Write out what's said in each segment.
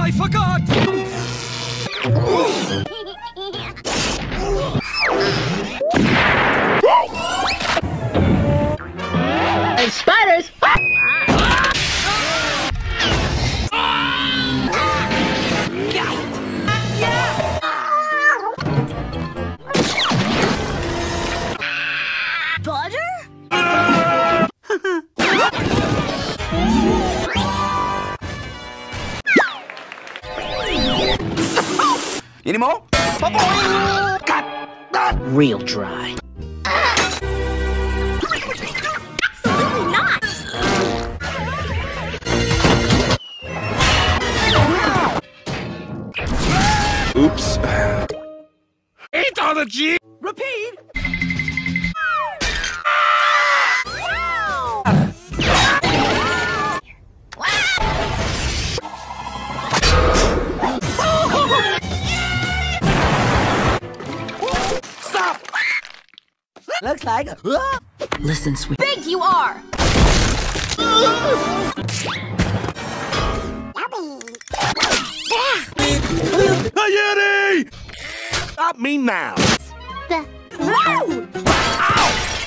I forgot! And spiders! Butter? Any more? Real dry. Absolutely not! Oops. Ain't on the G! Repeat! Looks like. Listen, sweet. Big you are! Yeti! Stop me now! Whoa!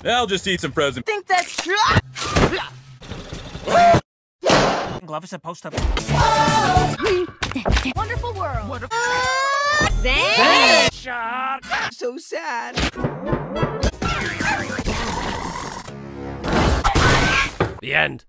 I'll just eat some frozen. think that's true? Glove is supposed to... Oh! Wonderful world. Wonderful. Zang! Shark! So sad. End.